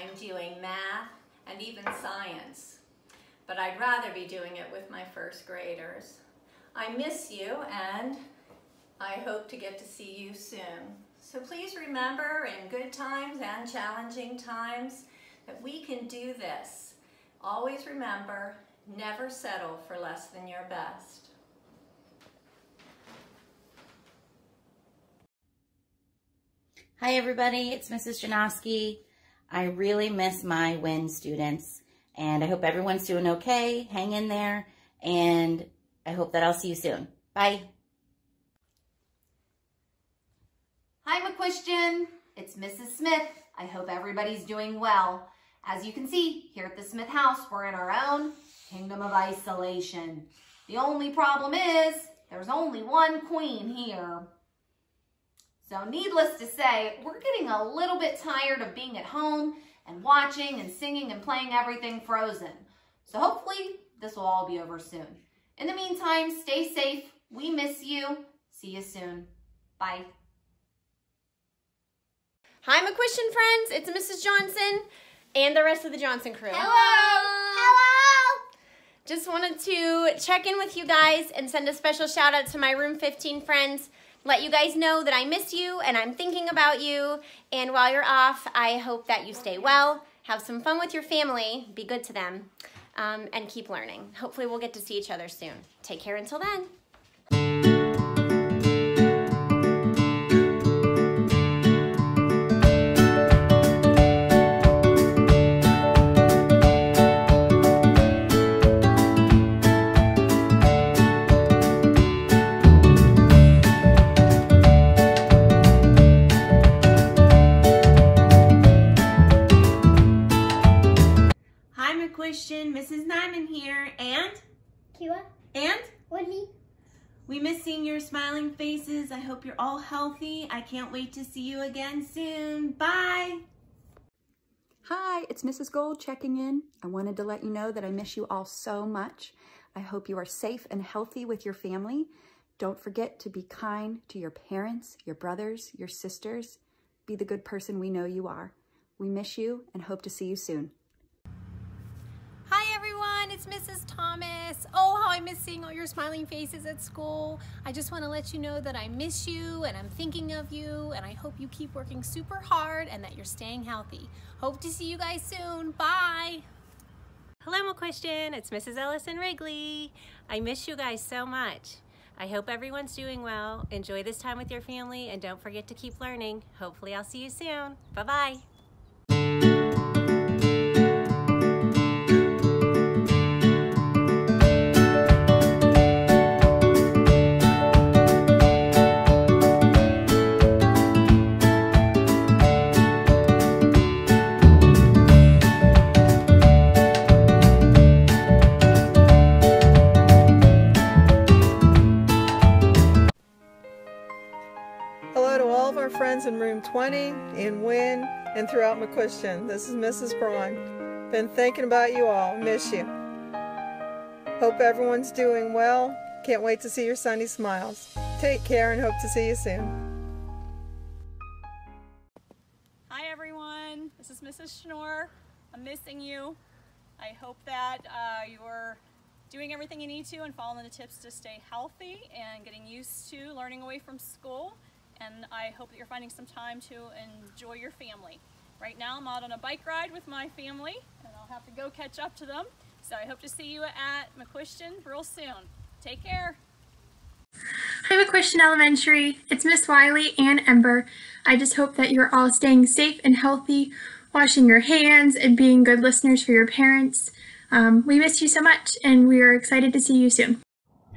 I'm doing math and even science, but I'd rather be doing it with my first graders. I miss you and I hope to get to see you soon. So please remember in good times and challenging times that we can do this. Always remember, never settle for less than your best. Hi everybody, it's Mrs. Janoski. I really miss my WIN students and I hope everyone's doing okay. Hang in there and I hope that I'll see you soon. Bye. Hi, McQuistion. It's Mrs. Smith. I hope everybody's doing well. As you can see, here at the Smith house, we're in our own kingdom of isolation. The only problem is there's only one queen here. So needless to say, we're getting a little bit tired of being at home and watching and singing and playing everything frozen. So hopefully this will all be over soon. In the meantime, stay safe. We miss you. See you soon. Bye. Hi, McQuistion friends. It's Mrs. Johnson and the rest of the Johnson crew. Hello. Hello. Just wanted to check in with you guys and send a special shout out to my Room 15 friends let you guys know that I miss you and I'm thinking about you. And while you're off, I hope that you stay well, have some fun with your family, be good to them, um, and keep learning. Hopefully we'll get to see each other soon. Take care until then. Question. Mrs. Nyman here. And? Kira. And? Woodley. We miss seeing your smiling faces. I hope you're all healthy. I can't wait to see you again soon. Bye. Hi, it's Mrs. Gold checking in. I wanted to let you know that I miss you all so much. I hope you are safe and healthy with your family. Don't forget to be kind to your parents, your brothers, your sisters. Be the good person we know you are. We miss you and hope to see you soon it's Mrs. Thomas. Oh, how I miss seeing all your smiling faces at school. I just want to let you know that I miss you and I'm thinking of you and I hope you keep working super hard and that you're staying healthy. Hope to see you guys soon. Bye. Hello, McQuistion. It's Mrs. Ellison Wrigley. I miss you guys so much. I hope everyone's doing well. Enjoy this time with your family and don't forget to keep learning. Hopefully I'll see you soon. Bye-bye. In room 20, in WIN, and throughout McQuistion. This is Mrs. Braun. Been thinking about you all. Miss you. Hope everyone's doing well. Can't wait to see your sunny smiles. Take care and hope to see you soon. Hi everyone. This is Mrs. Schnorr. I'm missing you. I hope that uh, you're doing everything you need to and following the tips to stay healthy and getting used to learning away from school and I hope that you're finding some time to enjoy your family. Right now I'm out on a bike ride with my family and I'll have to go catch up to them. So I hope to see you at McQuistion real soon. Take care. Hi McQuistion Elementary, it's Miss Wiley and Ember. I just hope that you're all staying safe and healthy, washing your hands and being good listeners for your parents. Um, we miss you so much and we are excited to see you soon.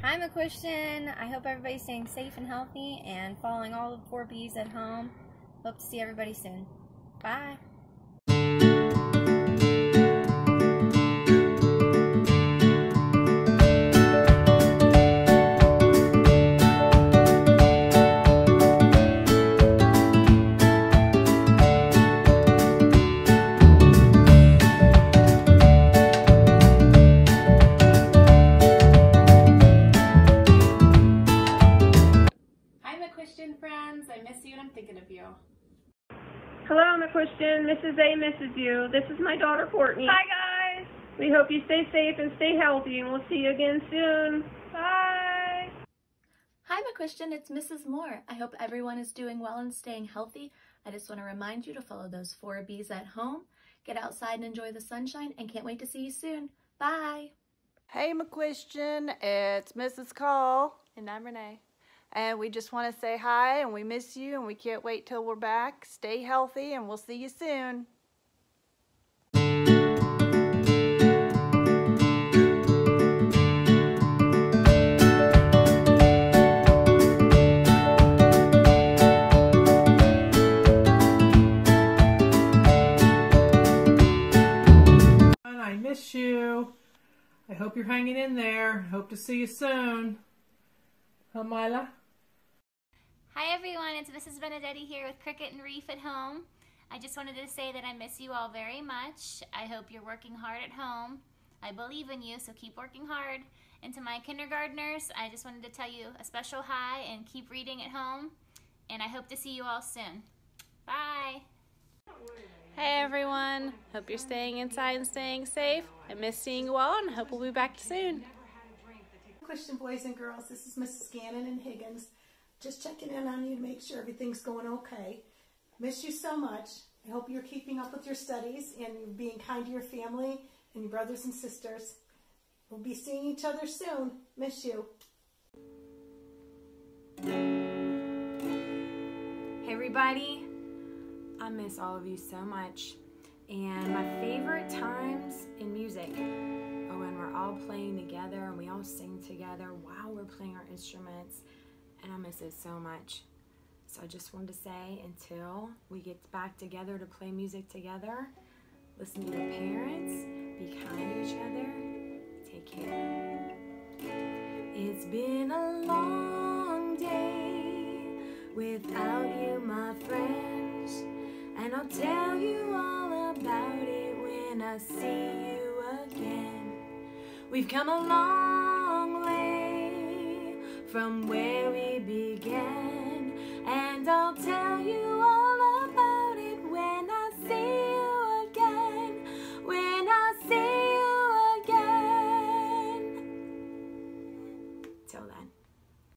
Hi McQuistion. I hope everybody's staying safe and healthy and following all the four B's at home. Hope to see everybody soon. Bye. thinking of you. Hello, I'm a Christian, Mrs. A misses you. This is my daughter, Courtney. Hi, guys. We hope you stay safe and stay healthy, and we'll see you again soon. Bye. Hi, McQuistion. It's Mrs. Moore. I hope everyone is doing well and staying healthy. I just want to remind you to follow those four B's at home. Get outside and enjoy the sunshine, and can't wait to see you soon. Bye. Hey, McQuistion. It's Mrs. Call. And I'm Renee. And we just want to say hi and we miss you and we can't wait till we're back. Stay healthy and we'll see you soon. I miss you. I hope you're hanging in there. Hope to see you soon. Hamila? Hi everyone, it's Mrs. Benedetti here with Cricket and Reef at home. I just wanted to say that I miss you all very much. I hope you're working hard at home. I believe in you, so keep working hard. And to my kindergartners, I just wanted to tell you a special hi and keep reading at home. And I hope to see you all soon. Bye. Hey everyone, hope you're staying inside and staying safe. I miss seeing you all and hope we'll be back soon. McQuistion boys and girls, this is Mrs. Gannon and Higgins. Just checking in on you to make sure everything's going okay. Miss you so much. I hope you're keeping up with your studies and being kind to your family and your brothers and sisters. We'll be seeing each other soon. Miss you. Hey everybody, I miss all of you so much. And my favorite times in music are when we're all playing together and we all sing together while we're playing our instruments. And I miss it so much. So I just wanted to say until we get back together to play music together, listen to your parents, be kind to each other, take care. It's been a long day without you, my friends. And I'll tell you all about it when I see you again. We've come a long from where we began. And I'll tell you all